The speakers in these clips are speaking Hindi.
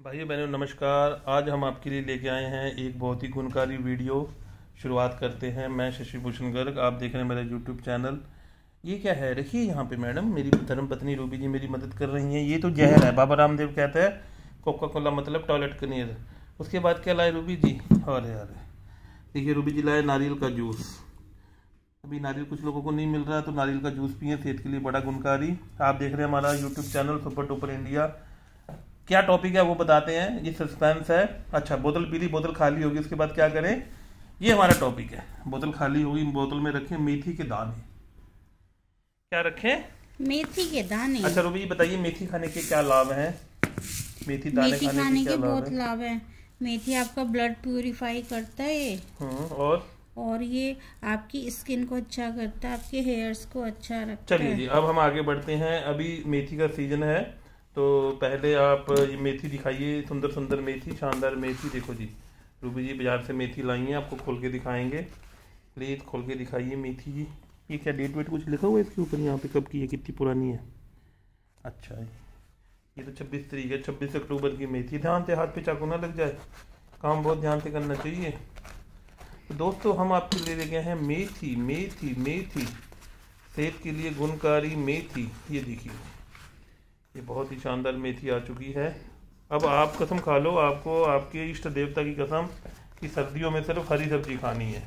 भाइयों, बहनों, नमस्कार। आज हम आपके लिए लेके आए हैं एक बहुत ही गुणकारी वीडियो। शुरुआत करते हैं मैं शशि भूषण गर्ग, आप देख रहे हैं मेरा यूट्यूब चैनल। ये क्या है? रखिए यहाँ पे मैडम, मेरी धर्म पत्नी रूबी जी मेरी मदद कर रही हैं। ये तो जहर है, बाबा रामदेव कहते हैं कोका कोला मतलब टॉयलेट कनीर। उसके बाद क्या लाए रूबी जी? अरे अरे। देखिए, रूबी जी लाए नारियल का जूस। अभी नारियल कुछ लोगों को नहीं मिल रहा तो नारियल का जूस पिए, सेहत के लिए बड़ा गुणकारी। आप देख रहे हैं हमारा YouTube channel, super duper India. क्या टॉपिक है वो बताते हैं। ये सस्पेंस है। अच्छा बोतल पी ली बोतल खाली होगी उसके बाद क्या करें? ये हमारा टॉपिक है। बोतल खाली होगी बोतल में रखें मेथी के दाने। क्या रखें? मेथी के दाने। अच्छा रूबी बताइए मेथी खाने के क्या लाभ हैं? मेथी दाने मेथी खाने, खाने के, के बहुत लाभ है। मेथी आपका ब्लड प्यूरिफाई करता है। हम्म, और? और ये आपकी स्किन को अच्छा करता है आपके हेयर्स को अच्छा रखता है। चलिए जी अब हम आगे बढ़ते हैं। अभी मेथी का सीज़न है। तो पहले आप ये मेथी दिखाइए, सुंदर सुंदर मेथी, शानदार मेथी, देखो जी। रूबी जी बाज़ार से मेथी लाई हैं, आपको खोल के दिखाएँगे। प्लीज़ खोल के दिखाइए मेथी जी। ये क्या डेट वेट कुछ लिखा हुआ है इसके ऊपर, यहाँ पे कब की है, कितनी पुरानी है? अच्छा ये तो छब्बीस तरीक है, छब्बीस अक्टूबर की मेथी। ध्यान से हाथ पे चाकू ना लग जाए। काम बहुत ध्यान से करना चाहिए। तो दोस्तों, हम आपके लिए ले गए हैं मेथी मेथी मेथी। सेहत के लिए गुणकारी मेथी। ये देखिए। ये बहुत ही शानदार मेथी आ चुकी है। अब आप कसम खा लो आपको आपके इष्ट देवता की कसम कि सर्दियों में सिर्फ़ हरी सब्ज़ी खानी है।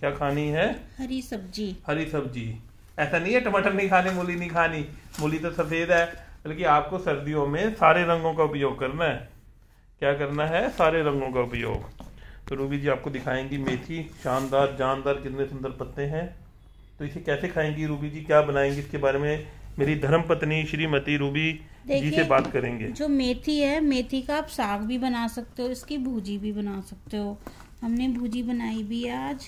क्या खानी है? हरी सब्ज़ी। हरी सब्ज़ी। ऐसा नहीं है टमाटर नहीं खाने मूली नहीं खानी। मूली तो सफ़ेद है बल्कि आपको सर्दियों में सारे रंगों का उपयोग करना है। क्या करना है? सारे रंगों का उपयोग। तो रूबी जी आपको दिखाएँगी मेथी। शानदार जानदार कितने सुंदर पत्ते हैं। तो इसे कैसे खाएँगी रूबी जी? क्या बनाएँगी इसके बारे में? मेरी धर्म पत्नी श्रीमती रूबी जी से बात करेंगे। जो मेथी है मेथी का आप साग भी बना सकते हो इसकी भूजी भी बना सकते हो। हमने भूजी बनाई भी आज।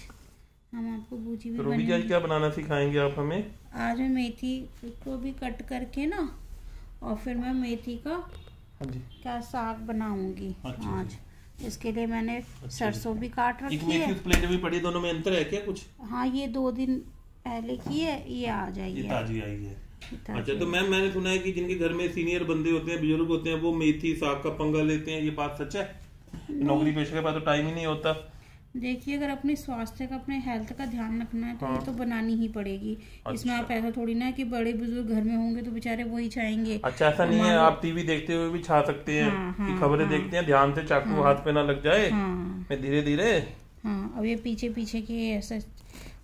हम आपको भूजी भी रूबी जी क्या बनाना सिखाएँगे आप हमें? आज मैं मेथी को भी कट करके ना और फिर मैं मेथी का हाँ क्या साग बनाऊँगी अच्छा आज। इसके लिए मैंने अच्छा सरसों भी काट रखी है। प्लेट भी पड़ी दोनों में अंतर है क्या कुछ? हाँ ये दो दिन पहले की है ये आ जाएगी ताजी आई है। अच्छा तो मैम मैंने सुना है कि जिनके घर में सीनियर बंदे होते हैं बुज़ुर्ग होते हैं वो मेथी साग का पंगा लेते हैं ये बात सच है? नौकरी पेशे के बाद तो टाइम ही नहीं होता। देखिए अगर अपने स्वास्थ्य का अपने हेल्थ का ध्यान रखना है तो हाँ। तो बनानी ही पड़ेगी। अच्छा। इसमें आप ऐसा थोड़ी ना कि बड़े बुज़ुर्ग घर में होंगे तो बेचारे वही चाहेंगे। अच्छा ऐसा नहीं है आप टीवी देखते हुए भी छा सकते हैं हाँ, हाँ, खबरें हाँ, देखते हैं ध्यान से चाकू हाँ, हाथ पे ना लग जाए हाँ, धीरे धीरे हाँ अब ये पीछे पीछे के ऐसे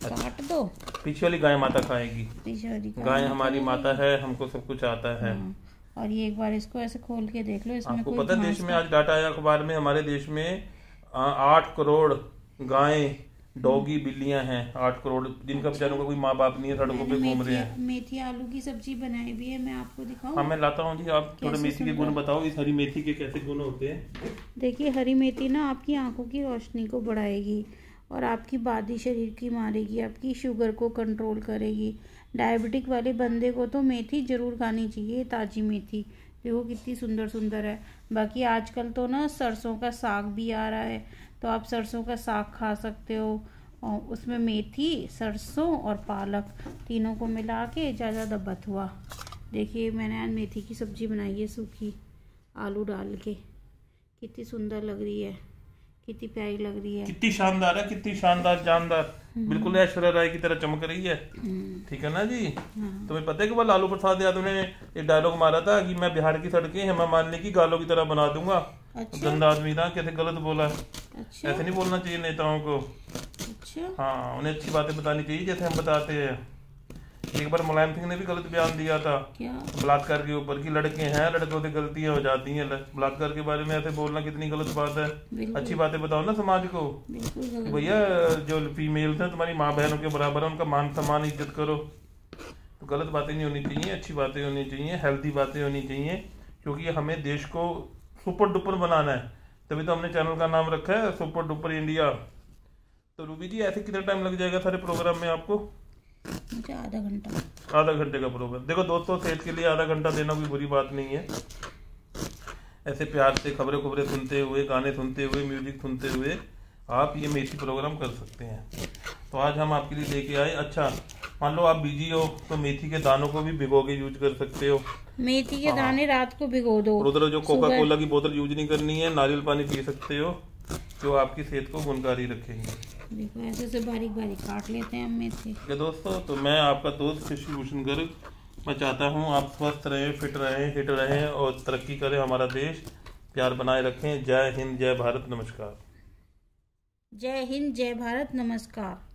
काट दो। पीछे वाली गाय माता खाएगी। पीछे वाली गाय हमारी माता है हमको सब कुछ आता है। हाँ। और ये एक बार इसको ऐसे खोल के देख लो इसमें आपको पता देश में आज डाटा आया अखबार में हमारे देश में आठ करोड़ गाय डॉगी बिल्लियाँ हैं आठ करोड़ जिनका बेचारों का कोई माँ बाप नहीं है सड़कों पे घूम रहे हैं। मेथी आलू की सब्ज़ी बनाई भी है मैं आपको दिखाऊँ? हाँ मैं लाता हूँ जी आप थोड़े मेथी के गुण बताओ इस हरी मेथी के कैसे गुण होते हैं? देखिए हरी मेथी ना आपकी आँखों की रोशनी को बढ़ाएगी। और आपकी बादी शरीर की मारेगी, आपकी शुगर को कंट्रोल करेगी। डायबिटिक वाले बंदे को तो मेथी ज़रूर खानी चाहिए ताज़ी मेथी। देखो कितनी सुंदर सुंदर है। बाकी आजकल तो ना सरसों का साग भी आ रहा है तो आप सरसों का साग खा सकते हो। और उसमें मेथी, सरसों और पालक तीनों को मिला के ज़्यादा दबत हुआ। देखिए, मैंने आज मेथी की सब्ज़ी बनाई है सूखी, आलू डाल के। कितनी सुंदर लग रही है। कितनी प्यारी लग रही है कितनी शानदार है कितनी शानदार जानदार हम्म। बिल्कुल ऐश्वर्या राय की तरह चमक रही है हम्म। ठीक है ना जी हाँ। तुम्हें पता है कि वो लालू प्रसाद यादव ने एक डायलॉग मारा था कि मैं बिहार की सड़कें हेमा मालिनी की गालों की तरह बना दूँगा अच्छा? गंदा आदमी था कैसे गलत बोला अच्छा? ऐसे नहीं बोलना चाहिए नेताओं को अच्छा? हाँ उन्हें अच्छी बातें बतानी चाहिए जैसे हम बताते हैं एक बार मुलायम सिंह ने भी गलत बयान दिया था। बलात्कार के ऊपर की लड़के हैं लड़कों से गलतियाँ हो जाती हैं। बलात्कार के बारे में ऐसे बोलना कितनी गलत बात है? अच्छी बातें बताओ ना समाज को। भैया जो फीमेल थे तुम्हारी माँ बहनों के बराबर है उनका मान सम्मान इज़्ज़त करो। तो गलत बातें नहीं होनी चाहिए अच्छी बातें होनी चाहिए हेल्थी बातें होनी चाहिए क्योंकि हमें देश को सुपर डुपर बनाना है। तभी तो हमने चैनल का नाम रखा है सुपर डुपर इंडिया। तो रूबी जी ऐसे कितना टाइम लग जाएगा सारे प्रोग्राम में आपको? मुझे आधा घंटा। आधा घंटे का प्रोग्राम देखो दोस्तों सेहत के लिए आधा घंटा देना कोई बुरी बात नहीं है। ऐसे प्यार से खबरें खबरें सुनते हुए गाने सुनते हुए म्यूज़िक सुनते हुए आप ये मेथी प्रोग्राम कर सकते हैं। तो आज हम आपके लिए लेके आए। अच्छा मान लो आप बिज़ी हो तो मेथी के दानों को भी भिगो के यूज़ कर सकते हो। मेथी के दाने रात को भिगो दो। उधर जो कोका कोला की बोतल यूज़ नहीं करनी है नारियल पानी पी सकते हो जो आपकी सेहत को गुणकारी रखेंगे। देखो ऐसे से बारीक बारीक काट लेते हैं हम मेथी दोस्तों तो मैं आपका दोस्त शशि भूषण गर्ग मैं चाहता हूँ आप स्वस्थ रहें फिट रहें हिट रहें और तरक्की करें हमारा देश। प्यार बनाए रखें। जय हिंद जय भारत नमस्कार। जय हिंद जय भारत नमस्कार।